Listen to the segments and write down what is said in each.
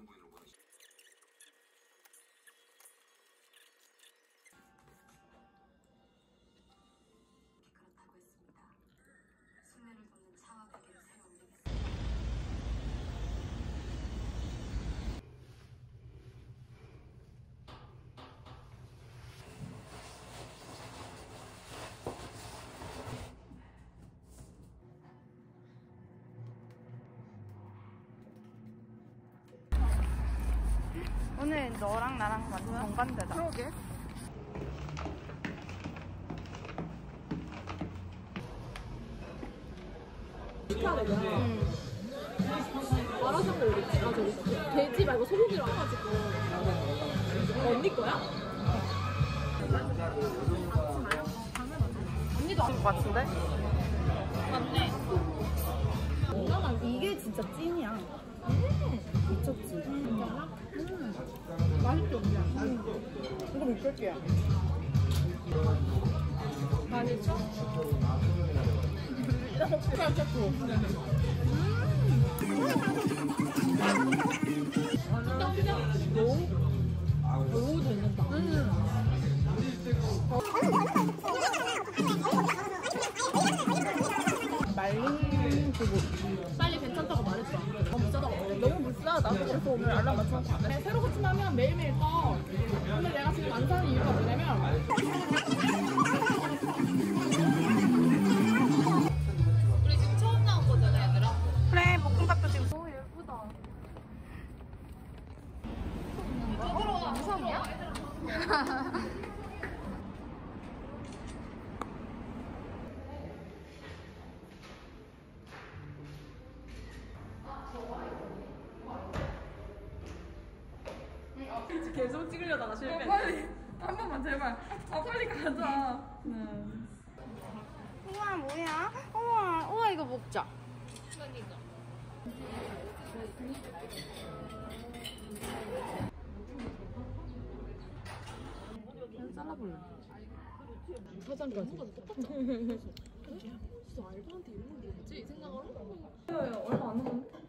작은 부인으로 보내시. 오늘 너랑 나랑 완전 정반대다. 그러게. 우리 아 저기 돼지 말고 소고기로 해가지고 언니 거야? 언니도 아는 것 같은데? 맞네 이게 진짜 찐이야. 미쳤지. 맛있지 언니야 이거 미쳤지야. 많이 쳐? 너무 된다 빨리 괜찮다고 말했어. 너무 비싸다고 너무 비싸다. 그래서 오늘 알람 맞춰서 안 해. 새로 고침하면 매일매일 떠. 근데 내가 지금 안 사는 이유가 뭐냐면 우리 지금 처음 나온 거잖아 얘들아. 그래, 볶음밥도 지금. 너무 예쁘다. 이쪽으로 와. 무서우냐? 계속 찍으려다가 실패. 빨리 한 번만 제발. 아 빨리 가자. 우와, 뭐야? 우와, 우와, 이거 먹자. 잘라볼래. 사장까지. 진짜 알바한테 이런 걸 뭐지? 이 생각을 하고. 얼마 안 남았는데?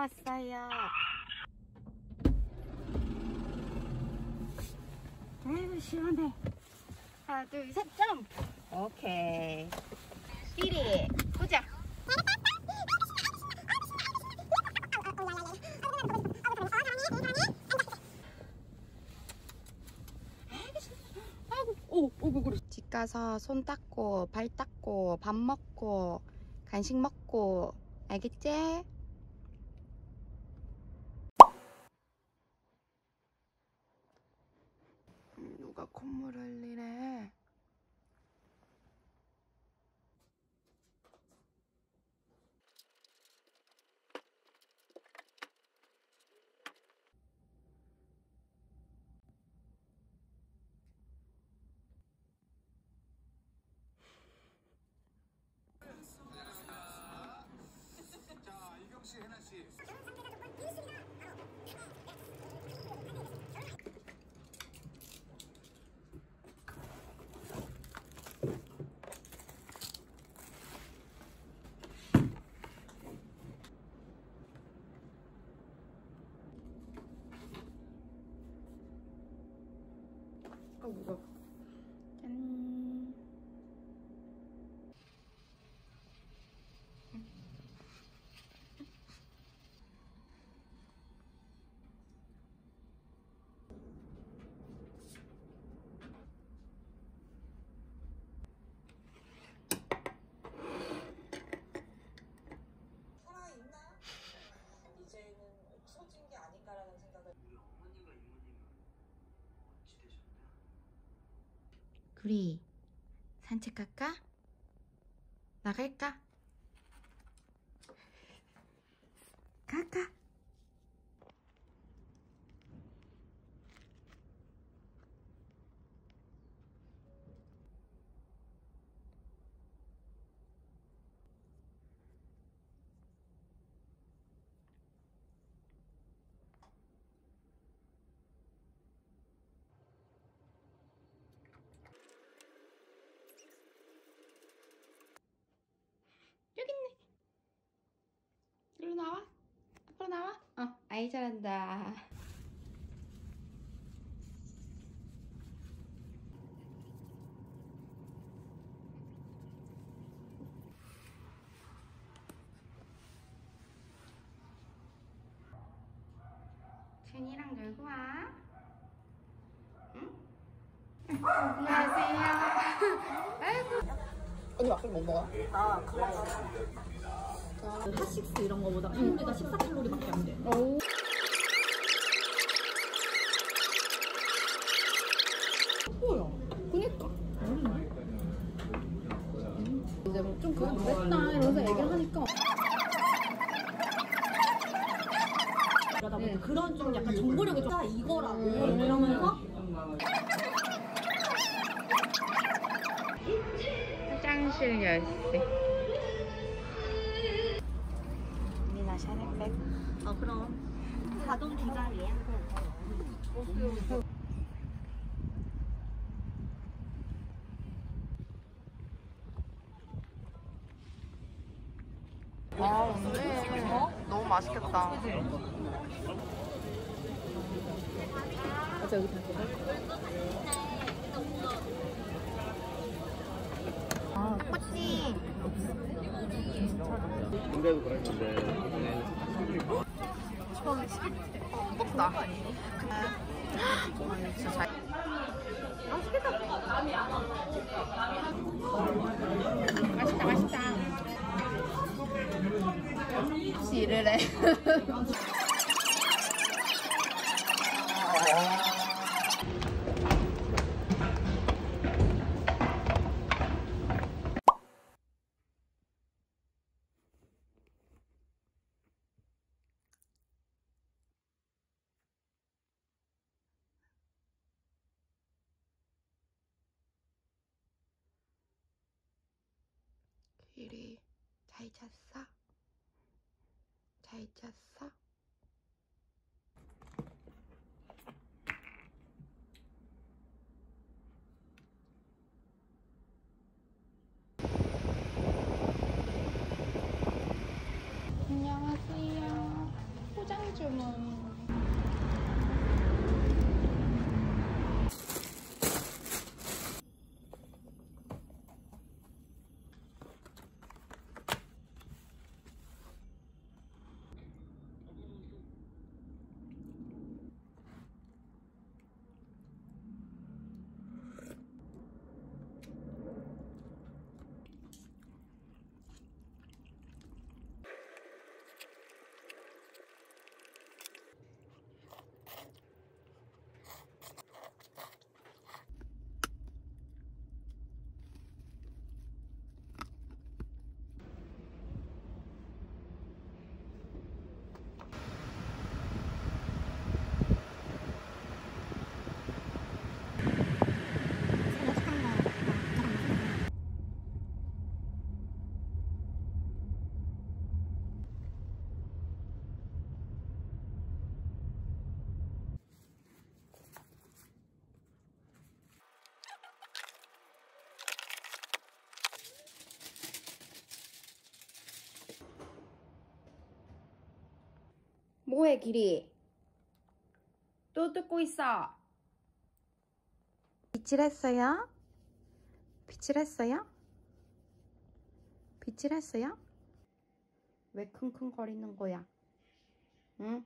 왔어요. 아이고, 시원해. 하나, 둘, 셋, 점프! 오케이. 띠리, 보자. 집 가서 손 닦고, 발 닦고, 밥 먹고, 간식 먹고, 알겠지? 음, 콧물 흘리래? 아, 무 둘이 산책 갈까? 나갈까? 여기 있네. 일로 나와. 앞으로 나와. 어, 아이 잘한다. 젠이랑 놀고 와. 응? 안녕하세요. 아이고. 언니 막걸리 못 먹어? 아, 그만. 핫식스 이런 거보다 칼로리가 14칼로리밖에 안 돼. 오. 뭐야? 그니까. 이제 뭐좀 그건 됐다 이러면서 얘기를 하니까. 그러다 보니까 그런 좀 약간 정보력이 좀 아, 이거라고 이러면서 화장실 열쇠. 미나 샤넬백. 어, 그럼. 자동 기장이야. 아, 언니. 너무 맛있겠다. 맞아 여기 다 들어. 꽃이. 근데도 그랬는데 어, 무겁다. 진짜 잘. 맛있다, 맛있다. 지르래. 잘 잤어? 잘 잤어? 안녕하세요. 포장 주문. 뭐해 길이? 또 뜯고 있어. 비칠했어요? 비칠했어요? 비칠했어요? 왜 킁킁거리는 거야? 응?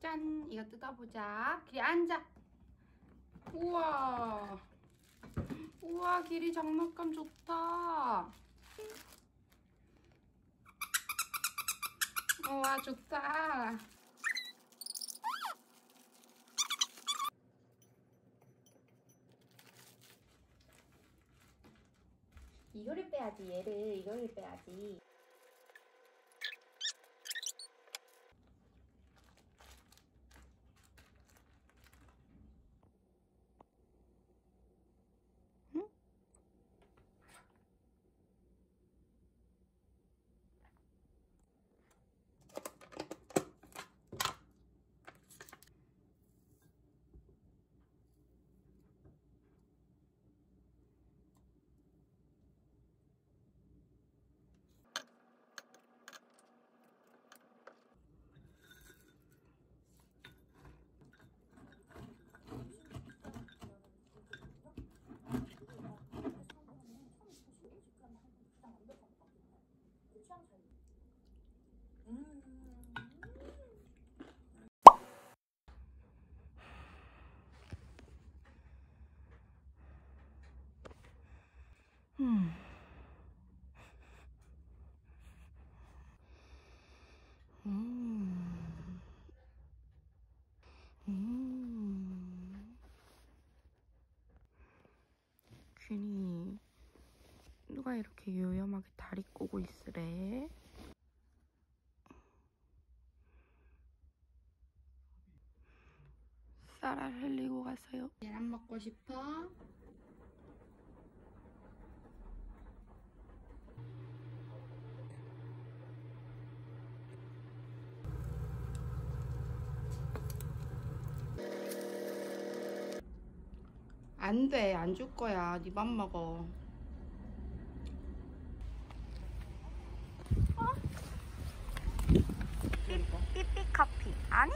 짠! 이거 뜯어보자. 길이 앉아. 우와. 우와, 길이 장난감 좋다. 와 좋다. 이거를 빼야지 얘를. 이거를 빼야지. 음. 괜히 누가 이렇게 요염하게 다리 꼬고 있으래? 쌀알 흘리고 가서요. 계란 먹고 싶어? 안 돼, 안 줄 거야. 네 밥 먹어. 삐삐 커피. 아니?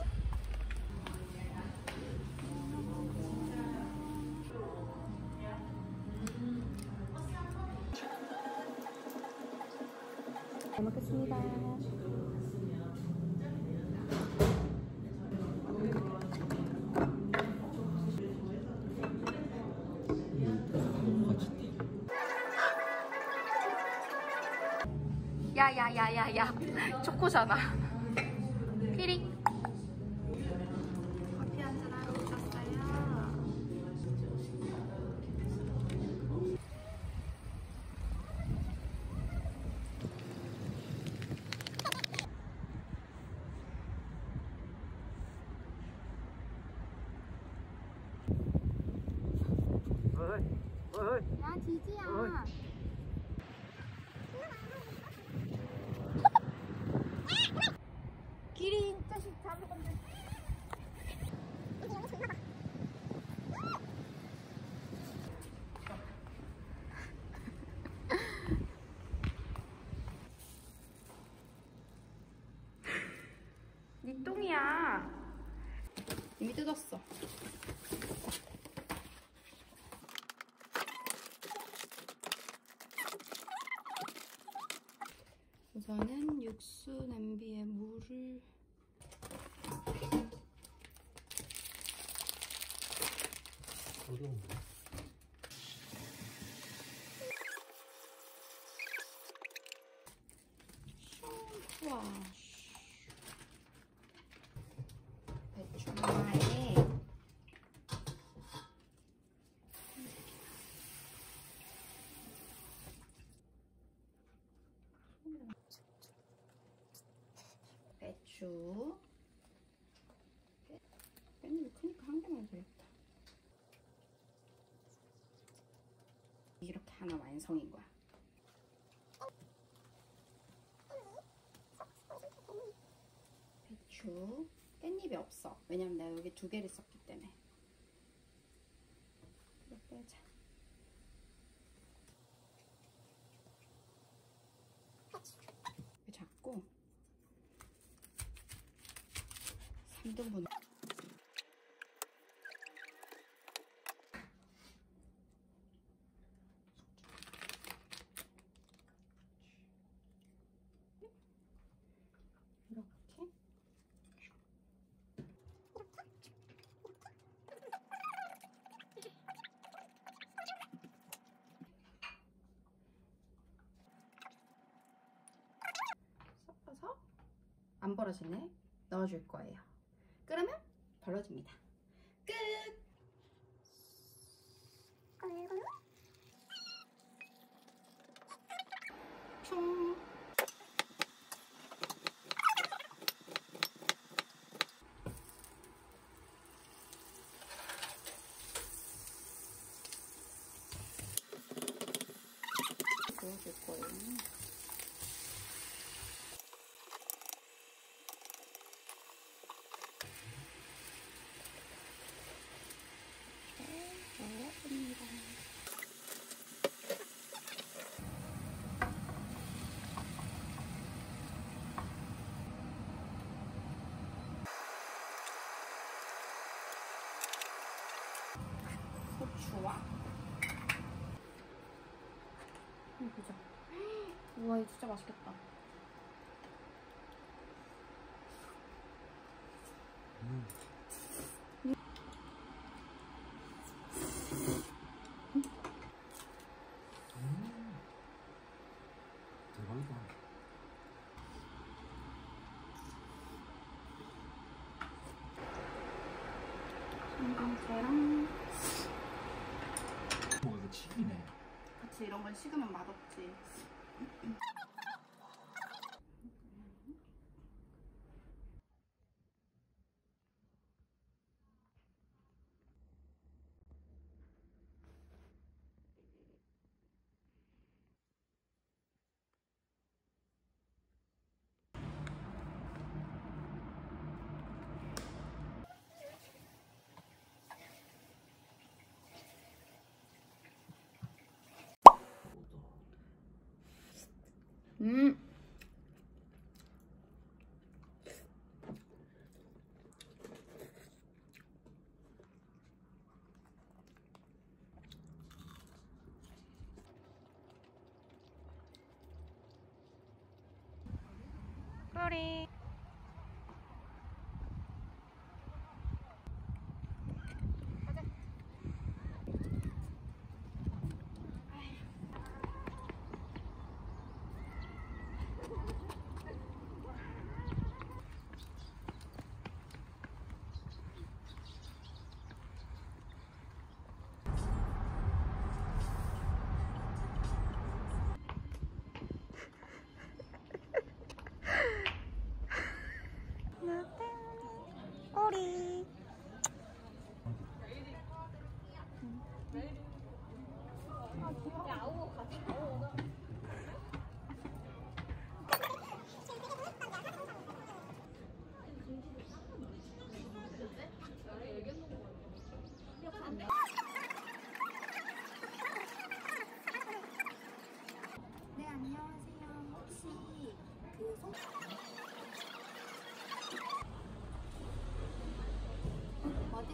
잘 먹겠습니다. 야야야야야 초코잖아. 피리. 커피 한잔 하러 오셨어요. 야 지지야. 기린 자식 잡을 건데. 네 똥이야. 이미 뜯었어. 우선은 육수 냄비에 물을 와 배추마에 배추 깻잎이 크니까 한 개만 되겠다 이렇게 하나 완성인 거야. 배추 깻잎이 없어. 왜냐면 내가 여기 두 개를 썼기 때문에 이거 빼자 왜 자꾸 3등분 이렇게 섞어서 안 벌어지네 넣어줄 거예요. 끓으면 벌어집니다. 끝! 총. 보여줄 거예요. 넣어줍니다. 고추와 이거 보자. 우 와 이거 진짜 맛있겠다. 대박이다. 생강채랑 뭐 이거 칩이네. 같이 이런 건 식으면 맛 없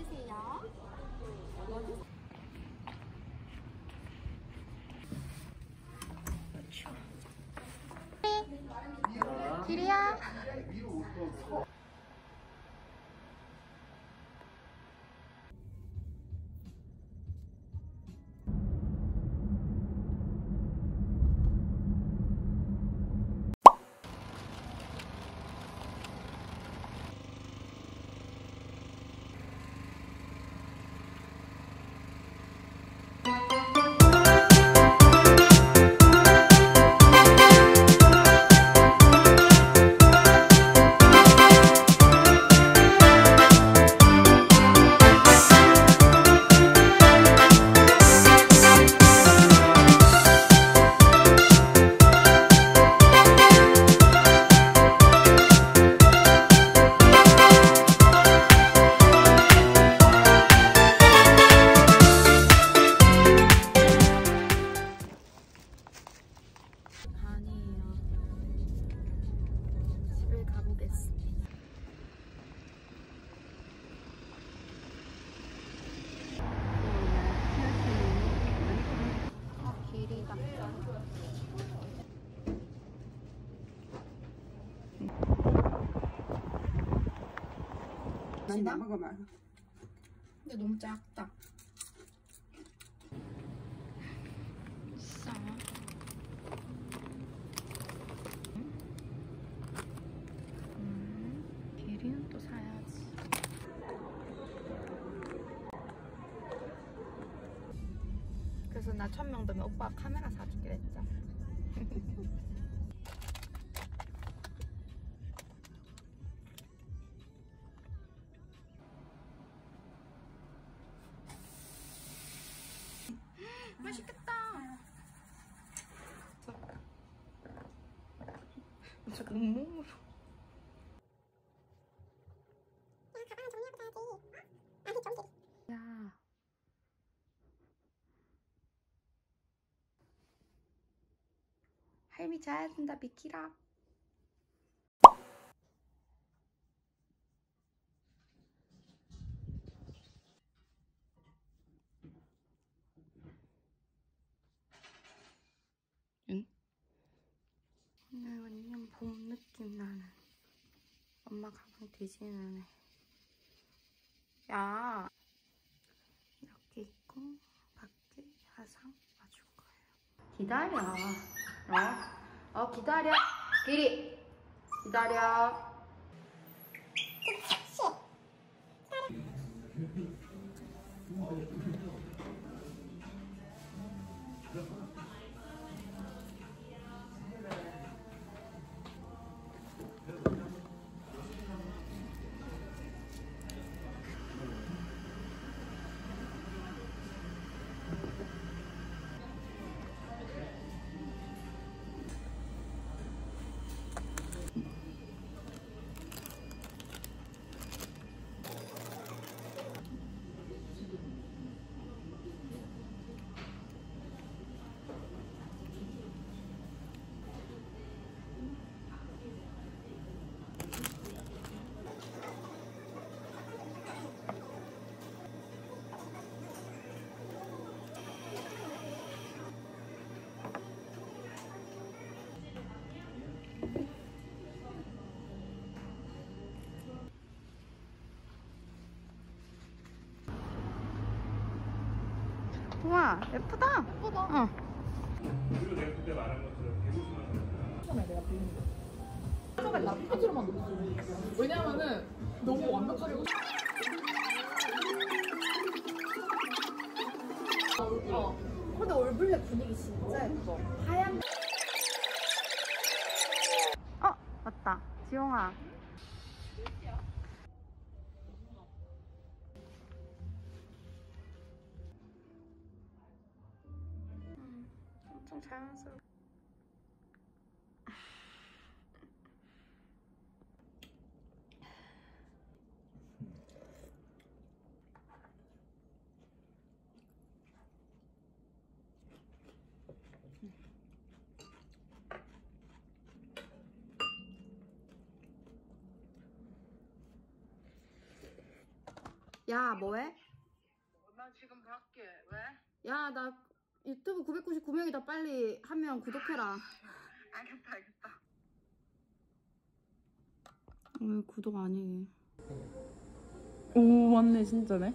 드세요? 뭐 드세요? 길이야. 너무 작다. 싸. 음, 길이는 또 사야지. 그래서 나 천 명 되면 오빠가 카메라 사주기로 했죠. 진짜 온몸으로. 야. 할미 자야 된다 비키라. 응? 오늘 완전 봄 느낌 나는 엄마 가방 뒤지는 애. 야 이렇게 입고 밖에 화상 봐줄 거예요. 기다려. 어? 어 기다려. 기리 기다려. 우와 예쁘다. 예쁘다. 어. 처음에 내가 배운 거. 처음에 나 표지로만 넣었어. 왜냐면은 너무 완벽하게 어. 근데 올블랙 분위기 진짜 예뻐. 하얀 어 맞다. 지용아. 자연스러워. 야 뭐해? 나 지금 밖에 왜? 야나 유튜브 999명이다 빨리 한 명 구독해라. 알겠다 알겠다 왜 구독 안 해? 오 맞네 진짜네